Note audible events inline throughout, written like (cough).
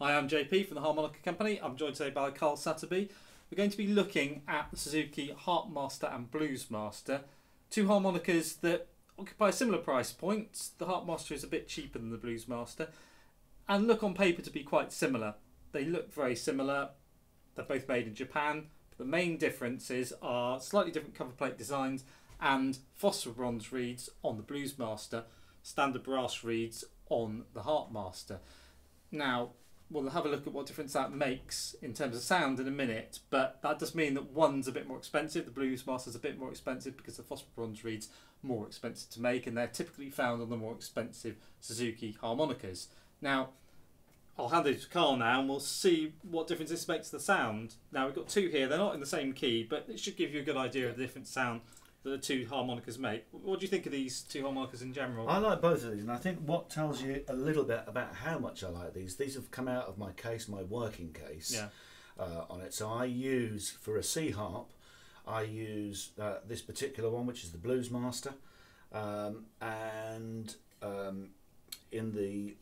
Hi, I'm JP from the Harmonica Company. I'm joined today by Carl Satterby. We're going to be looking at the Suzuki Harpmaster and Bluesmaster, two harmonicas that occupy a similar price points. The Harpmaster is a bit cheaper than the Bluesmaster and look on paper to be quite similar. They look very similar. They're both made in Japan. But the main differences are slightly different cover plate designs and phosphor bronze reeds on the Bluesmaster, standard brass reeds on the Harpmaster. Now, we'll have a look at what difference that makes in terms of sound in a minute, but that does mean that one's a bit more expensive. The Blues Bluesmaster's a bit more expensive because the phosphor bronze reeds more expensive to make, and they're typically found on the more expensive Suzuki harmonicas. Now, I'll hand it to Carl now, and we'll see what difference this makes to the sound. Now we've got two here; they're not in the same key, but it should give you a good idea of the different sound that the two harmonicas make. What do you think of these two harmonicas in general? I like both of these, and I think what tells you a little bit about how much I like these. These have come out of my case, my working case, Yeah. uh, on it. So I use for a C harp, I use uh, this particular one, which is the Bluesmaster, um, and um, in the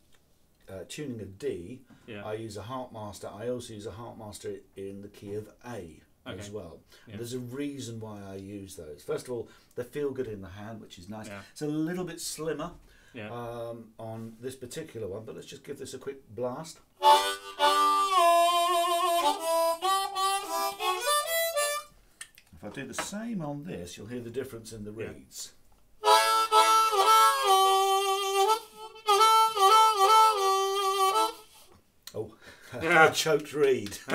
uh, tuning of D, Yeah. I use a Harpmaster. I also use a Harpmaster in the key of A as well. Yeah. And there's a reason why I use those. First of all, they feel good in the hand, which is nice. Yeah. It's a little bit slimmer yeah. um, on this particular one, but let's just give this a quick blast. If I do the same on this, you'll hear the difference in the reeds. Oh, (laughs) a choked reed. (laughs) (laughs)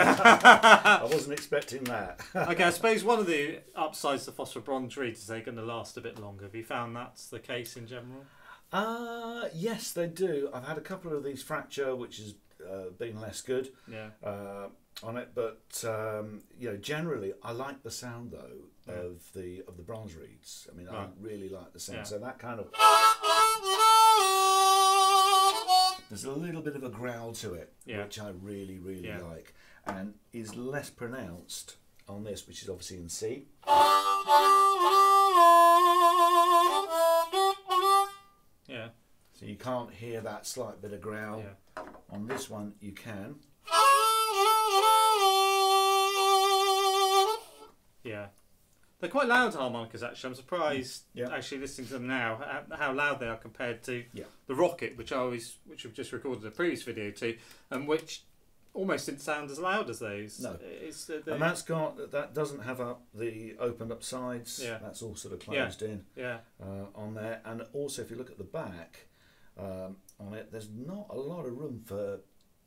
I wasn't expecting that. (laughs) okay, I suppose one of the upsides to phosphor bronze reeds is they're going to last a bit longer. Have you found that's the case in general? Uh, yes, they do. I've had a couple of these fracture, which has uh, been less good. Yeah. uh, on it, but um, you know, generally, I like the sound though Yeah. of the of the bronze reeds. I mean, I really like the sound. Yeah. So that kind of there's a little bit of a growl to it, Yeah. which I really really Yeah. like, and is less pronounced on this, which is obviously in C. Yeah. So you can't hear that slight bit of growl. Yeah. On this one, you can. Yeah. They're quite loud harmonicas, actually. I'm surprised, Yeah. actually, listening to them now, how, loud they are compared to Yeah. the Rocket, which I always, which we've just recorded a previous video to, and which almost didn't sound as loud as those. No. Uh, they- And that's got that doesn't have up the opened up sides. Yeah. That's all sort of Yeah. closed in. yeah. uh, on there. And also, if you look at the back um, on it, there's not a lot of room for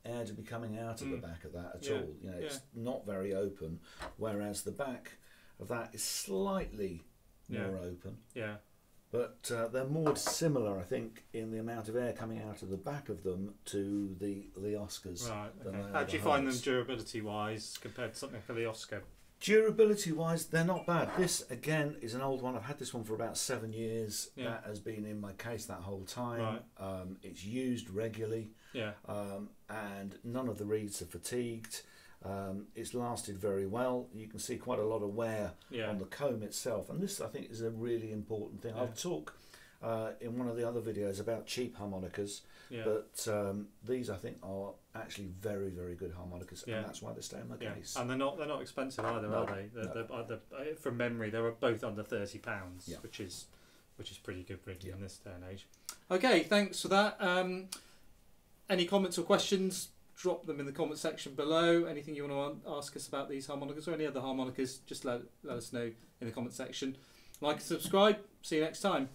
air to be coming out of the Mm. back of that at Yeah, all. You know, it's not very open. Whereas the back of that is slightly Yeah. more open. Yeah. But uh, they're more similar, I think, in the amount of air coming out of the back of them to the the Oskars. Right. than Okay. How do you find them durability wise compared to something like the Oskar? Durability wise, they're not bad. This again is an old one. I've had this one for about seven years. Yeah. That has been in my case that whole time. Right. Um, it's used regularly, Yeah. um, and none of the reeds are fatigued. Um, it's lasted very well. You can see quite a lot of wear Yeah. on the comb itself, and this I think is a really important thing. Yeah. I'll talk uh, in one of the other videos about cheap harmonicas, Yeah. but um, these I think are actually very very good harmonicas, and that's why they stay in my case. and they're not they're not expensive either, No, are they? They're, no. they're, uh, they're, uh, from memory, they were both under thirty pounds, which is which is pretty good really in this day and age. Okay, thanks for that. Um, any comments or questions? Drop them in the comment section below. Anything you want to ask us about these harmonicas or any other harmonicas, just let let us know in the comment section. Like and subscribe. See you next time.